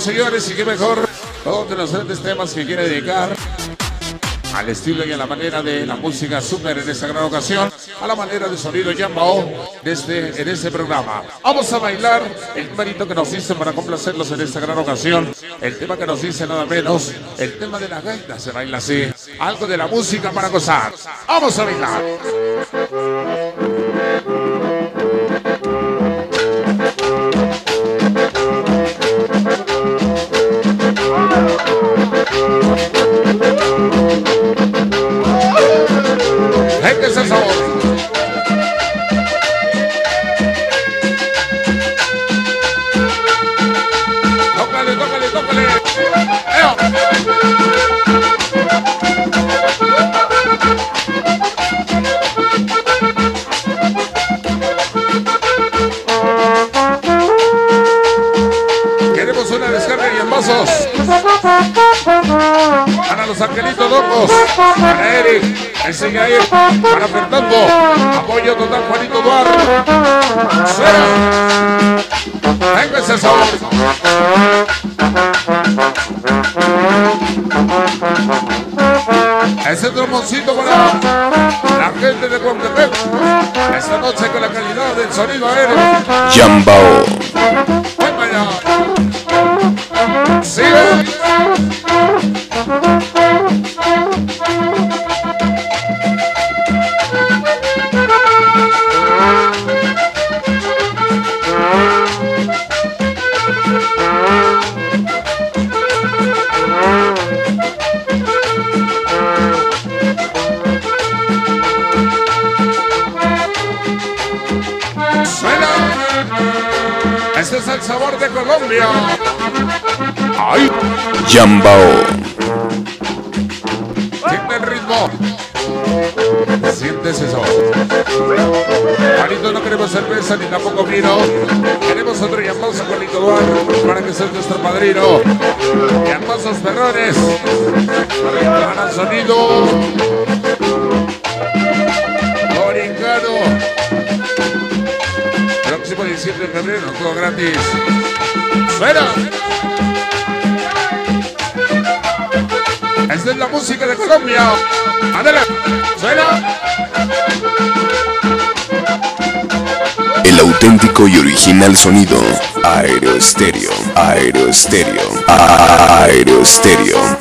señores, y qué mejor. Todos los grandes temas que quiere dedicar al estilo y a la manera de la música super en esta gran ocasión, a la manera de sonido Yambao desde en este programa. Vamos a bailar el numerito que nos dice para complacerlos en esta gran ocasión. El tema que nos dice nada menos, el tema de la gaita se baila así. Algo de la música para gozar. Vamos a bailar. Vasos. Para los angelitos locos. Para Eric. Enseña ahí. Para Fernando. Apoyo total Juanito Duarte. Venga ese sabor. Ese tromboncito para la gente de Cuauhtémoc. Esta noche con la calidad del sonido aéreo. Jambao, Es el sabor de Colombia. ¡Ay! Jambao, Siente el ritmo. Siente ese sabor. Juanito, no queremos cerveza ni tampoco vino. Queremos otro llamazo, Juanito Duarte, para que seas nuestro padrino. Llamazos perrones. Para sonido. Febrero, todo gratis. ¡Suena! Esta es la música de Colombia. Adelante. Suena. el auténtico y original sonido. Aeroestéreo, aeroestéreo, aeroestéreo.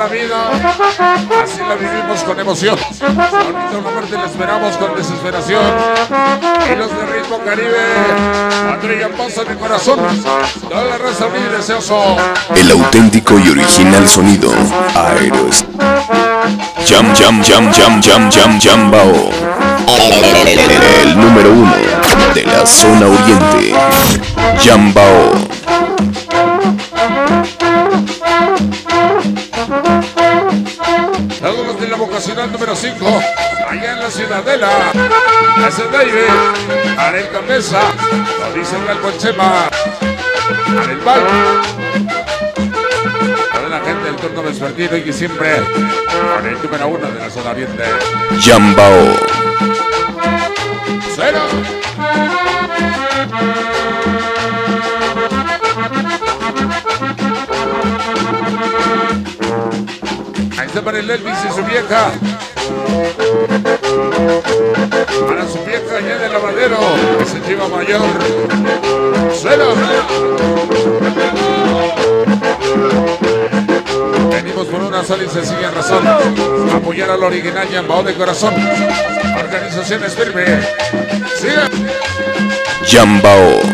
La vida. Así la vivimos con emoción. Ahorita una parte la esperamos con desesperación. Y los de ritmo caribe. Andrea Pozo de corazón. Toda la raza unida y deseoso. El auténtico y original sonido. Aeros. Jam, jam, jam, jam, jam, jam, jambao. El número uno de la zona oriente. Jambao. Vocacional número 5. Allá en la Ciudadela. Ese David. Arel Cabeza. Lo dice el Conchema. Arel Val. Toda la gente del turno vespertino y que siempre con el número uno de la zona oriente. Jambao. Para el Elvis y su vieja. Para su vieja allá en el lavadero, que se lleva mayor. Cero. Venimos por una sola y sencilla razón. Apoyar al original Yambao de corazón. Organizaciones firme. Sigue. Jambao.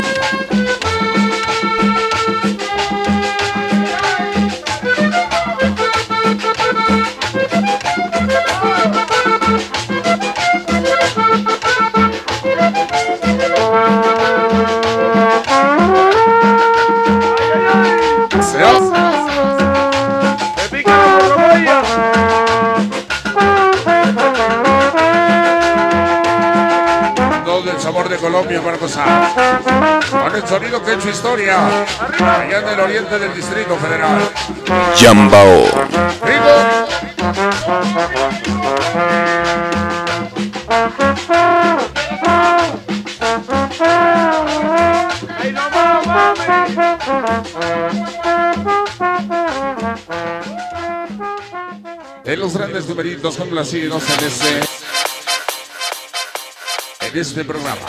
Colombia, Con el sonido que ha hecho historia. Allá en el oriente del Distrito Federal. Jambao. De los grandes numeritos complacidos en este, en este programa.